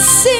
assim.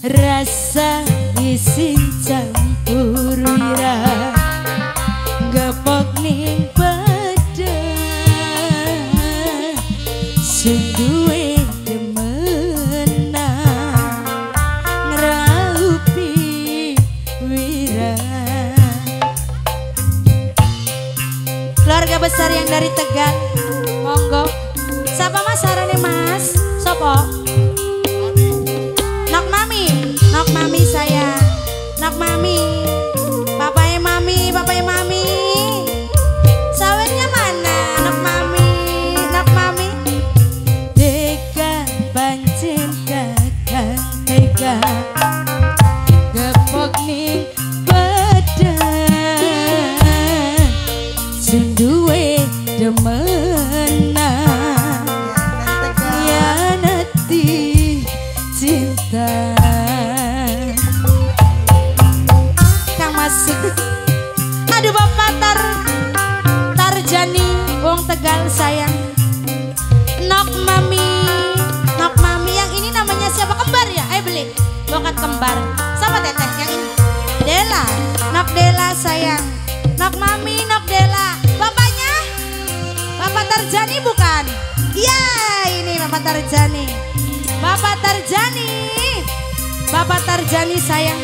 Rasa isin campur Bokat kembar. Sama teteh yang ini. Dela Nok Dela sayang. Nok Mami Nok Dela. Bapaknya? Bapak Tarjani bukan? Iya ini Bapak Tarjani. Bapak Tarjani. Bapak Tarjani sayang.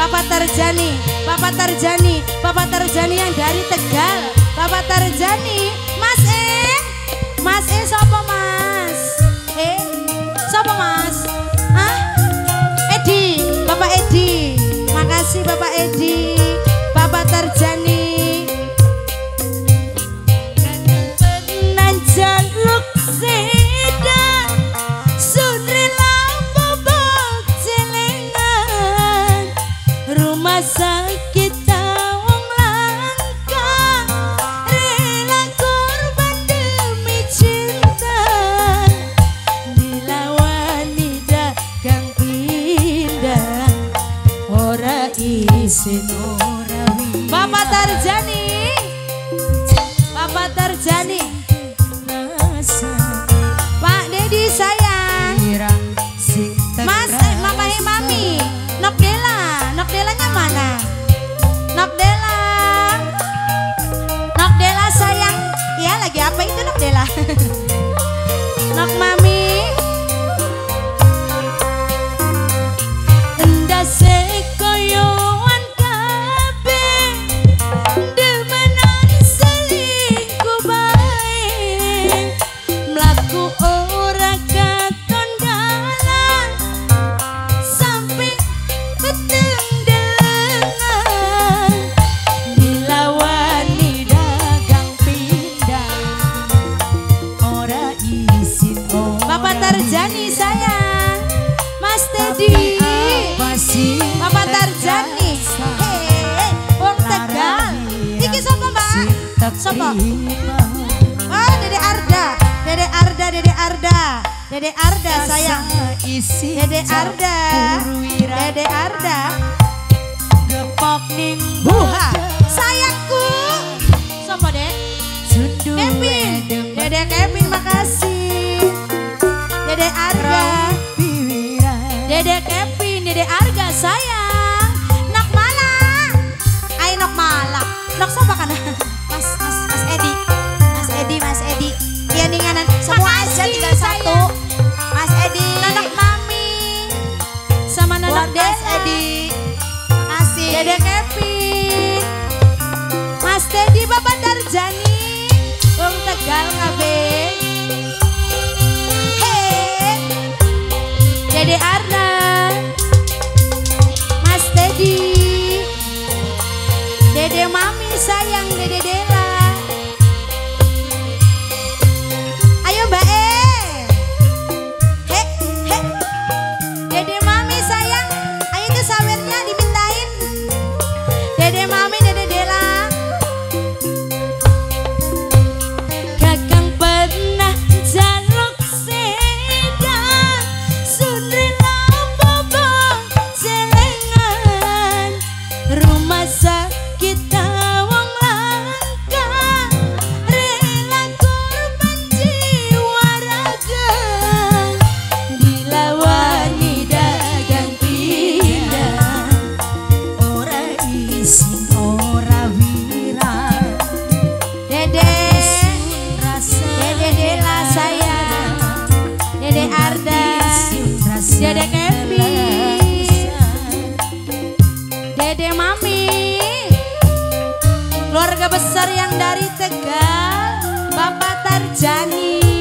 Bapak Tarjani Bapak Tarjani. Bapak Tarjani yang dari Tegal. Bapak Tarjani Mas E. Mas E siapa Makasih Bapak Edi Bapak Tarjani. Bapak Tarjani. Pak Dedi sayang. Mas, eh, mama eh, mami. Nok Dela, Nok Delanya mana? Nok Dela. Nok Dela sayang. Iya lagi apa itu Nok Dela? Nok mami hebat sopo oh ah, dede Arda. Dede Arda dede Arda. Dede Arda sayang. dede Arda. dede Arda. Gepok ning buha. sayangku. Sopo dek? Kevin. dede Kevin makasih. Dede Arda. Dede Kevin dede Arga sayang. Des Edi. Asik Dede Kevin. Mas Dedi Bapak Darjani. keluarga besar yang dari Tegal Bapak Tarjani.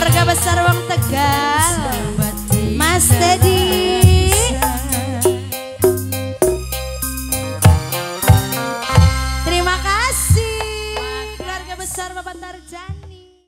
Keluarga besar Wong Tegal